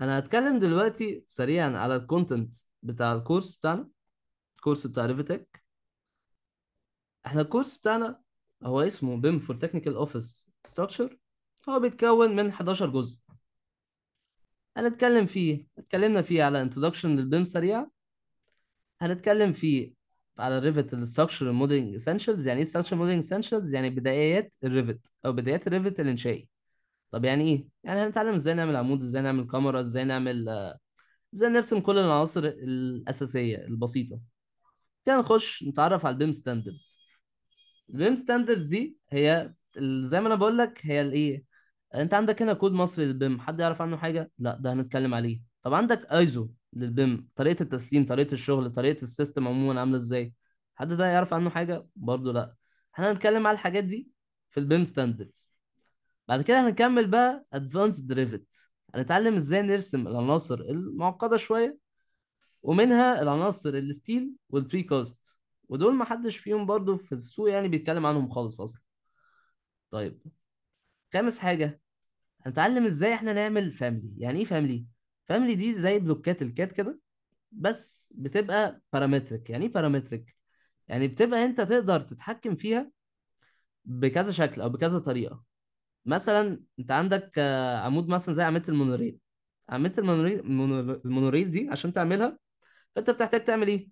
أنا هتكلم دلوقتي سريعا على ال content بتاع ال course بتاعنا ال course بتاع Revit إحنا ال course بتاعنا هو اسمه BIM for technical office structure هو بيتكون من 11 جزء. هنتكلم فيه اتكلمنا فيه على introduction لل BIM سريع هنتكلم فيه على ال Revit ال structure modeling essentials يعني إيه structure modeling essentials يعني بدايات ال Revit أو بدايات ال Revit الإنشائي. طب يعني إيه؟ يعني هنتعلم إزاي نعمل عمود إزاي نعمل كمرة إزاي نعمل إزاي نرسم كل العناصر الأساسية البسيطة. كده نخش نتعرف على ال BIM standards. ال BIM standards دي هي زي ما أنا بقول لك هي الايه أنت عندك هنا كود مصري لل BIM. حد يعرف عنه حاجة؟ لا ده هنتكلم عليه. طب عندك ISO لل BIM. طريقة التسليم طريقة الشغل طريقة ال system عموما عاملة إزاي؟ حد ده يعرف عنه حاجة؟ برضه لا. إحنا هنتكلم على الحاجات دي في ال BIM standards. بعد كده هنكمل بقى advanced Revit هنتعلم إزاي نرسم العناصر المعقدة شوية ومنها العناصر ال steel وال precast ودول ما حدش فيهم برضو في السوق يعني بيتكلم عنهم خالص أصلا. طيب خامس حاجة هنتعلم إزاي إحنا نعمل family يعني إيه family family دي زي بلوكات ال CAD كده بس بتبقى parametric يعني إيه parametric يعني بتبقى أنت تقدر تتحكم فيها بكذا شكل أو بكذا طريقة. مثلا أنت عندك آه، عمود مثلا زي عمودة المونوريل. عمودة المونوريل المونور- المونوريل دي عشان تعملها فأنت بتحتاج تعمل إيه؟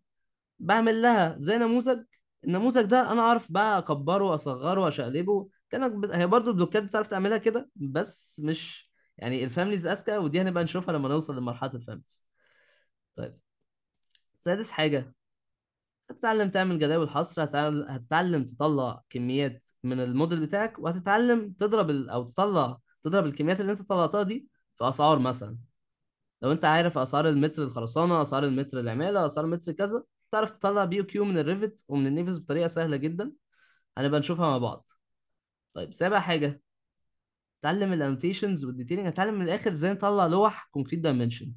بعمل لها زي نموذج. النموذج ده أنا أعرف بقى أكبره أصغره أشقلبه. كأنك. هي برضو البلوكات بتعرف تعملها كده بس مش يعني ال families أذكى ودي هنبقى نشوفها لما نوصل لمرحلة ال families طيب سادس حاجة. هتتعلم تعمل جداول حصر هتتعلم, تطلع كميات من الموديل بتاعك وهتتعلم تضرب ال... أو تطلع تضرب الكميات اللي انت طلعتها دي في أسعار مثلا. لو انت عارف أسعار المتر الخرسانة أسعار المتر العمالة أسعار المتر كذا تعرف تطلع BOQ من ال Revit ومن ال Navis بطريقة سهلة جدا. هنبقى نشوفها مع بعض. طيب سابع حاجة. تعلم ال annotations وال detailing هتعلم من الآخر إزاي نطلع لوح concrete dimension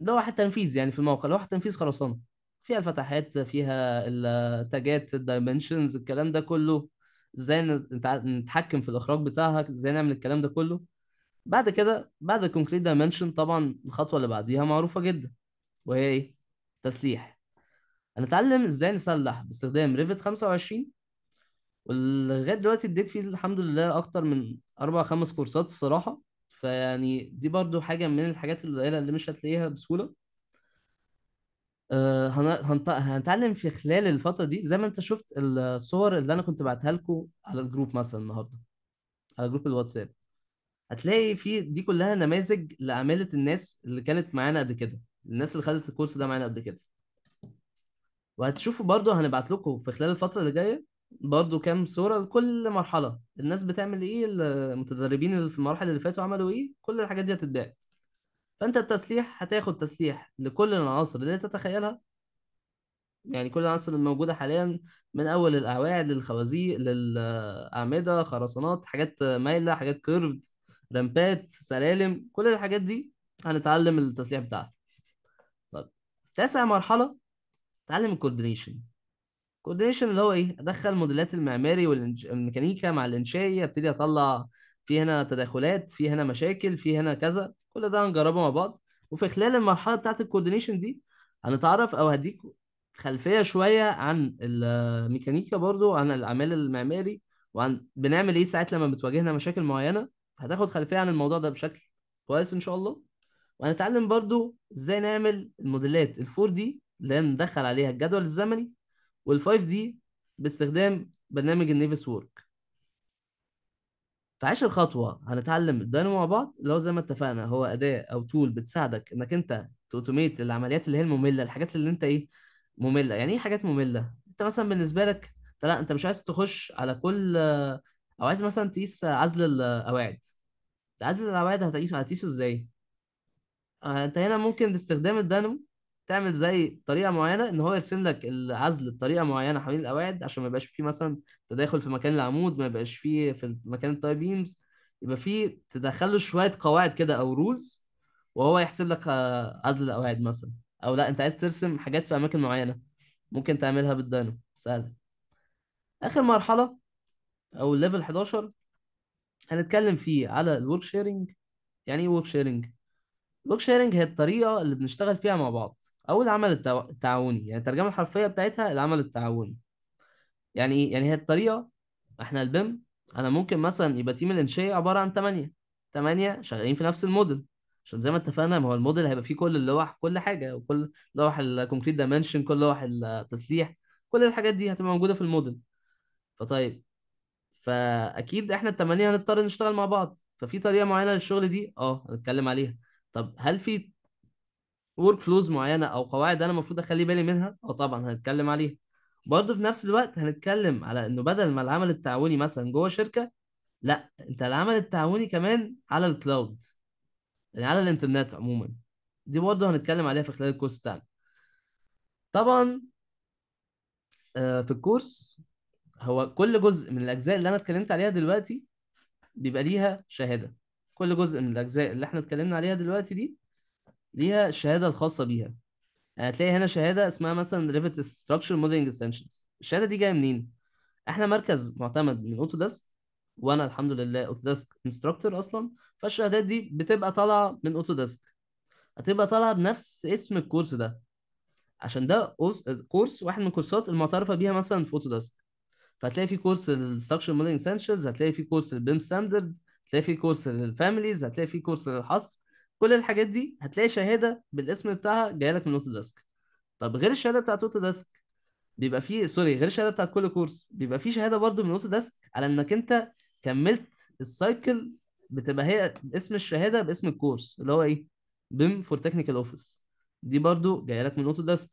لوح التنفيذ يعني في الموقع لوح تنفيذ خرسانة. فيها الفتحات فيها التاجات ال dimensions الكلام ده كله. إزاي نتحكم في الإخراج بتاعها إزاي نعمل الكلام ده كله. بعد كده بعد ال concrete dimension طبعا الخطوة اللي بعديها معروفة جدا وهي إيه؟ تسليح. هنتعلم إزاي نسلح باستخدام Revit 25 ولغاية دلوقتي اديت فيه الحمد لله أكتر من أربع خمس كورسات الصراحة. فيعني دي برضو حاجة من الحاجات القليلة اللي مش هتلاقيها بسهولة. هنط- هنتعلم في خلال الفترة دي. زي ما انت شفت الصور اللي أنا كنت بعتها لكم على الجروب مثلا النهارده على جروب الواتساب. هتلاقي في دي كلها نماذج لأعمال الناس اللي كانت معانا قبل كده الناس اللي خدت الكورس ده معانا قبل كده. وهتشوفوا برضو هنبعت لكم في خلال الفترة اللي جاية برضو كام صورة لكل مرحلة. الناس بتعمل إيه؟ المتدربين اللي في المراحل اللي فاتوا عملوا إيه؟ كل الحاجات دي هتتبعت. فأنت التسليح هتاخد تسليح لكل العناصر اللي تتخيلها. يعني كل العناصر الموجودة حاليا من أول القواعد للخوازيق للأعمدة خرسانات حاجات مايلة حاجات curved رامبات سلالم كل الحاجات دي هنتعلم التسليح بتاعها. طيب تاسع مرحلة تعلم ال coordination ال coordination اللي هو إيه؟ أدخل موديلات المعماري والميكانيكا مع الإنشائي أبتدي أطلع في هنا تداخلات في هنا مشاكل في هنا كذا. كل ده هنجربه مع بعض. وفي خلال المرحلة بتاعت ال coordination دي هنتعرف أو هديك خلفية شوية عن الميكانيكا برضو عن الأعمال المعماري وعن بنعمل إيه ساعات لما بتواجهنا مشاكل معينة. هتاخد خلفية عن الموضوع ده بشكل كويس إن شاء الله. وهنتعلم برضو إزاي نعمل الموديلات ال four D اللي ندخل عليها الجدول الزمني وال five D باستخدام برنامج ال Navisworks. في عشر خطوة هنتعلم الداينامو مع بعض اللي هو زي ما اتفقنا هو أداة أو tool بتساعدك إنك أنت ت automate العمليات اللي هي المملة الحاجات اللي أنت إيه مملة يعني إيه حاجات مملة؟ أنت مثلا بالنسبة لك لأ أنت مش عايز تخش على كل أو عايز مثلا تقيس عزل القواعد عزل القواعد هتقيسه هتقيسه إزاي؟ آه، أنت هنا ممكن باستخدام الدينامو تعمل زي طريقة معينة إن هو يرسم لك العزل بطريقة معينة حوالين القواعد عشان ما يبقاش فيه مثلا تداخل في مكان العمود ما يبقاش فيه في مكان ال tie beams يبقى فيه تدخل له شوية قواعد كده أو rules وهو يحسب لك آه، عزل القواعد مثلا. أو لأ أنت عايز ترسم حاجات في أماكن معينة ممكن تعملها بالدينامو سهله آخر مرحلة أو ال level 11 هنتكلم فيه على ال worksharing يعني إيه worksharing ال worksharing هي الطريقة اللي بنشتغل فيها مع بعض. أو العمل التع- التعاوني. يعني الترجمة الحرفية بتاعتها العمل التعاوني. يعني إيه؟ يعني هي الطريقة إحنا ال BIM أنا ممكن مثلا يبقى team الإنشائي عبارة عن 8 8 شغالين في نفس الموديل. عشان زي ما اتفقنا ما هو الموديل هيبقى فيه كل اللوح كل حاجة وكل لوح ال concrete dimension كل لوح التسليح كل الحاجات دي هتبقى موجودة في الموديل. فطيب فأكيد إحنا الثمانيه هنضطر نشتغل مع بعض. ففي طريقة معينة للشغل دي؟ آه هنتكلم عليها. طب هل في workflows معينة أو قواعد أنا المفروض أخلي بالي منها أه طبعا هنتكلم عليها. برضه في نفس الوقت هنتكلم على إنه بدل ما العمل التعاوني مثلا جوه شركة لأ أنت العمل التعاوني كمان على ال cloud يعني على الإنترنت عموما. دي برضه هنتكلم عليها في خلال الكورس بتاعنا. طبعا آه، في الكورس هو كل جزء من الأجزاء اللي أنا اتكلمت عليها دلوقتي بيبقى ليها شهادة. كل جزء من الأجزاء اللي إحنا اتكلمنا عليها دلوقتي دي ليها الشهاده الخاصة بيها. يعني هتلاقي هنا شهادة اسمها مثلا Revit structure modeling essentials الشهادة دي جاية منين؟ إحنا مركز معتمد من Autodesk وأنا الحمد لله Autodesk instructor أصلا. فالشهادات دي بتبقى طالعة من Autodesk هتبقى طالعة بنفس اسم الكورس ده. عشان ده كورس واحد من الكورسات المعترفة بيها مثلا في Autodesk فهتلاقي في كورس ال structure modeling essentials هتلاقي في كورس ال BIM standard هتلاقي في كورس لل families هتلاقي في كورس للحصر. كل الحاجات دي هتلاقي شهادة بالاسم بتاعها جاية لك من Autodesk طب غير الشهادة بتاعت Autodesk بيبقى فيه sorry غير الشهادة بتاعت كل كورس بيبقى فيه شهادة برضو من Autodesk على إنك أنت كملت ال cycle بتبقى هي اسم الشهادة باسم الكورس اللي هو إيه؟ BIM for technical office دي برضو جاية لك من Autodesk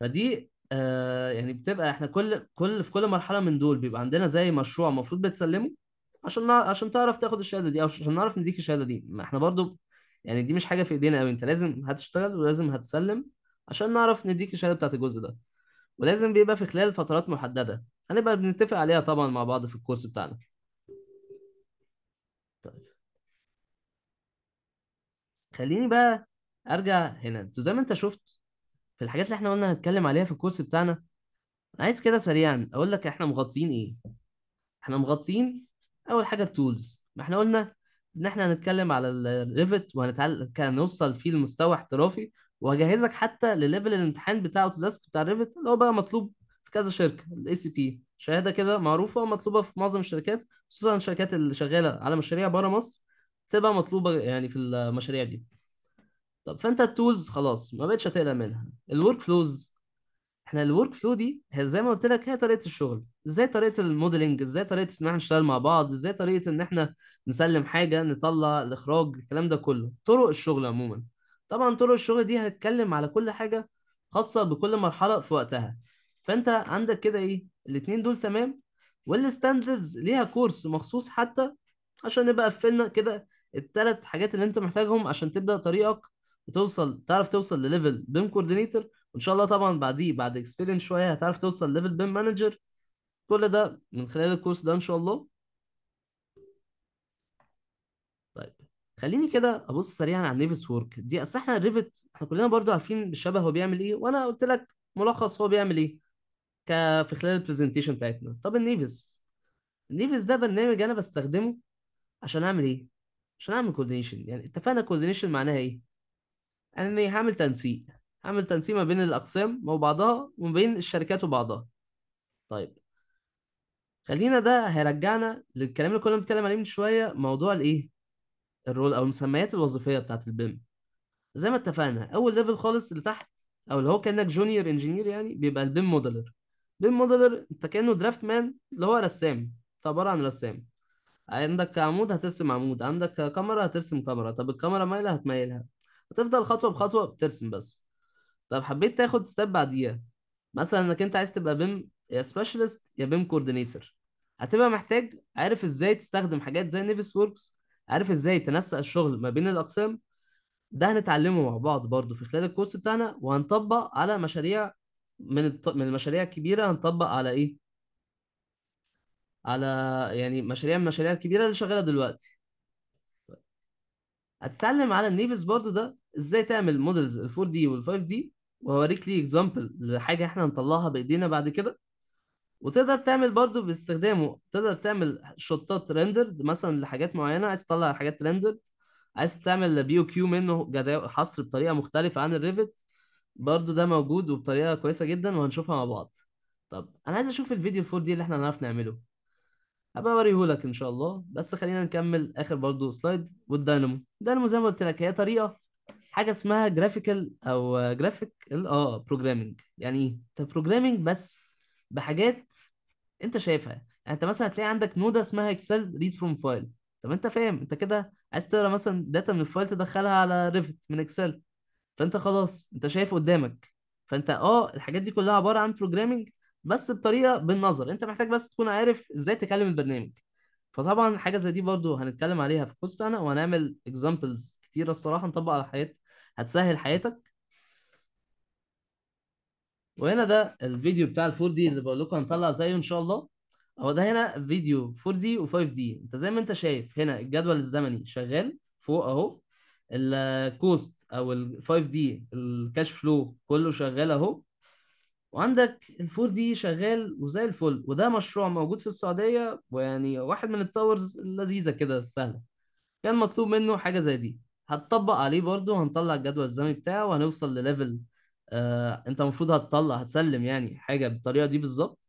فدي آه يعني بتبقى إحنا كل كل في كل مرحلة من دول بيبقى عندنا زي مشروع المفروض بتسلمه عشان. عشان تعرف تاخد الشهادة دي أو عشان نعرف نديك الشهادة دي. ما إحنا برضو يعني دي مش حاجة في إيدينا قوي أنت لازم هتشتغل ولازم هتسلم عشان نعرف نديك الشهادة بتاعت الجزء ده. ولازم بيبقى في خلال فترات محددة. هنبقى بنتفق عليها طبعا مع بعض في الكورس بتاعنا. طيب. خليني بقى أرجع هنا. أنتوا زي ما أنت شفت في الحاجات اللي إحنا قلنا هنتكلم عليها في الكورس بتاعنا أنا عايز كده سريعا أقول لك إحنا مغطيين إيه. إحنا مغطين أول حاجة ال tools ما إحنا قلنا إن إحنا هنتكلم على ال Revit وهنتعلم كان نوصل فيه لمستوى احترافي وهجهزك حتى لل level الامتحان بتاع Autodesk بتاع ال Revit اللي هو بقى مطلوب في كذا شركة ال ACP شهادة كده معروفة ومطلوبة في معظم الشركات خصوصا الشركات اللي شغالة على مشاريع بره مصر تبقى مطلوبة يعني في المشاريع دي. طب فأنت ال tools خلاص ما بقتش هتقلق منها. ال workflows إحنا ال workflow دي هي زي ما قلت لك هي طريقة الشغل إزاي طريقة ال modeling إزاي طريقة إن إحنا نشتغل مع بعض إزاي طريقة إن إحنا نسلم حاجة نطلع الإخراج الكلام ده كله. طرق الشغل عموما. طبعا طرق الشغل دي هنتكلم على كل حاجة خاصة بكل مرحلة في وقتها. فأنت عندك كده إيه؟ الاتنين دول تمام؟ وال standards ليها كورس مخصوص حتى عشان نبقى قفلنا كده الثلاث حاجات اللي أنت محتاجهم عشان تبدأ طريقك وتوصل تعرف توصل لل level BIM coordinator وإن شاء الله طبعا بعديه بعد experience شوية هتعرف توصل level BIM manager كل ده من خلال الكورس ده إن شاء الله. طيب خليني كده أبص سريعا على ال Navisworks دي أصل إحنا ال Revit إحنا كلنا برضو عارفين بالشبه هو بيعمل إيه وأنا قلت لك ملخص هو بيعمل إيه ك في خلال ال presentation بتاعتنا. طب ال Navis ال Navis ده برنامج أنا بستخدمه عشان أعمل إيه؟ عشان أعمل coordination يعني اتفقنا coordination معناها إيه؟ أني هعمل تنسيق. هعمل تنسيق ما بين الأقسام وبعضها وما بين الشركات وبعضها. طيب. خلينا ده هيرجعنا للكلام اللي كنا بنتكلم عليه من شوية موضوع الإيه؟ ال role أو المسميات الوظيفية بتاعت ال BIM زي ما اتفقنا أول level خالص اللي تحت أو اللي هو كأنك junior engineer يعني بيبقى ال BIM modeler BIM modeler أنت كأنه draftman اللي هو رسام. انت عبارة عن رسام. عندك عمود هترسم عمود عندك كمرة هترسم كمرة طب الكمرة مايلة هتميلها هتفضل خطوة بخطوة بترسم بس. طب حبيت تاخد step بعديها. مثلا إنك أنت عايز تبقى BIM يا specialist يا BIM coordinator هتبقى محتاج عارف إزاي تستخدم حاجات زي Navisworks عارف إزاي تنسق الشغل ما بين الأقسام؟ ده هنتعلمه مع بعض برضو في خلال الكورس بتاعنا وهنطبق على مشاريع من الط... من المشاريع الكبيرة هنطبق على إيه؟ على يعني مشاريع من المشاريع الكبيرة اللي شغالة دلوقتي. هتتعلم على ال Navis برضو ده إزاي تعمل models ال 4D وال 5D وهوريك ليه example لحاجة إحنا هنطلعها بإيدينا بعد كده. وتقدر تعمل برضو باستخدامه تقدر تعمل شوتات rendered مثلا لحاجات معينة عايز تطلع حاجات rendered عايز تعمل BOQ منه حصر بطريقة مختلفة عن ال Revit برضو ده موجود وبطريقة كويسة جدا وهنشوفها مع بعض. طب أنا عايز أشوف الفيديو 4D اللي إحنا هنعرف نعمله. هبقى أوريهولك إن شاء الله. بس خلينا نكمل آخر برضو slide وال Dynamo ال Dynamo زي ما قلت لك هي طريقة حاجة اسمها graphical أو جرافيك آه programming يعني إيه؟ أنت programming بس بحاجات أنت شايفها. يعني أنت مثلا هتلاقي عندك node اسمها Excel read from file طب أنت فاهم أنت كده عايز تقرأ مثلا data من ال file تدخلها على Revit من Excel فأنت خلاص أنت شايف قدامك. فأنت آه الحاجات دي كلها عبارة عن programming بس بطريقة بالنظر. أنت محتاج بس تكون عارف إزاي تكلم البرنامج. فطبعا حاجة زي دي برضو هنتكلم عليها في الكورس بتاعنا وهنعمل examples كتيرة الصراحة نطبق على حياتك هتسهل حياتك. وهنا ده الفيديو بتاع ال four D اللي بقول لكم هنطلع زيه إن شاء الله. هو ده هنا فيديو 4D و 5D أنت زي ما أنت شايف هنا الجدول الزمني شغال فوق أهو. ال cost أو ال 5D ال cash flow كله شغال أهو. وعندك ال four D شغال وزي الفل. وده مشروع موجود في السعودية ويعني واحد من ال towers اللذيذة كده السهلة كان مطلوب منه حاجة زي دي. هتطبق عليه برضو هنطلع الجدول الزمني بتاعه وهنوصل لل level آه انت المفروض هتطلع هتسلم يعني حاجة بالطريقة دي بالظبط.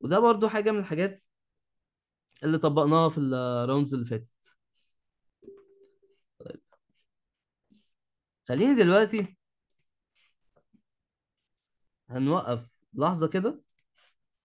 وده برضو حاجة من الحاجات اللي طبقناها في الراوندز اللي فاتت. طيب. خليني دلوقتي هنوقف لحظة كده.